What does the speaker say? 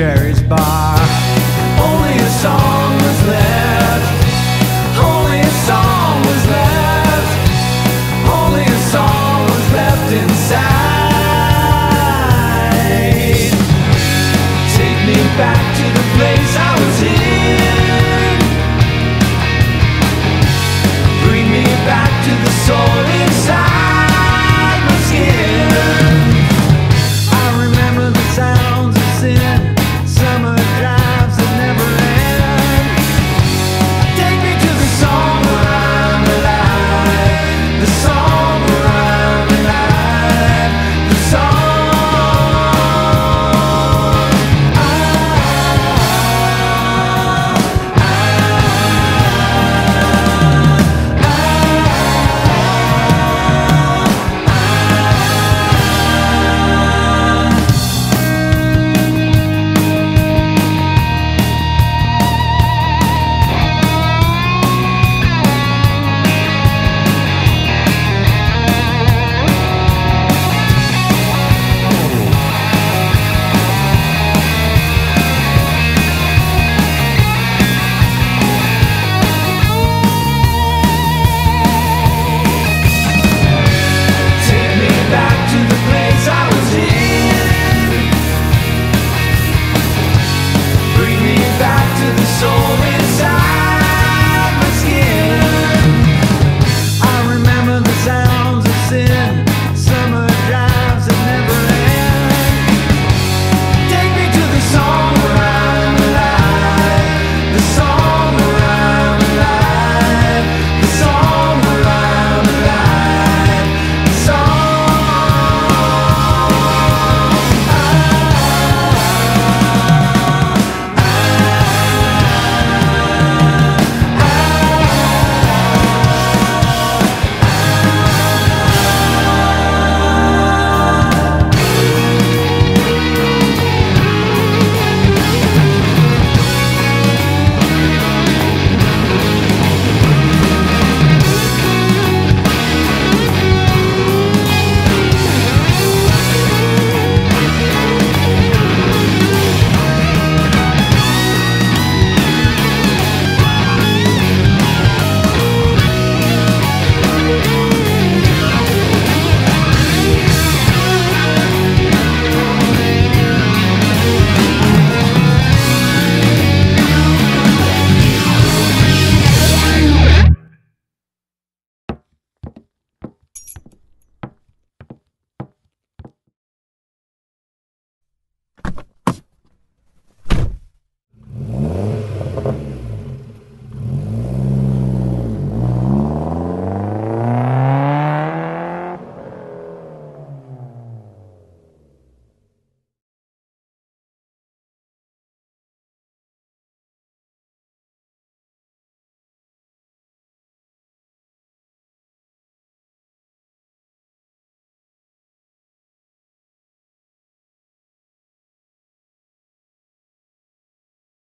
Jerry's bar. Only a song.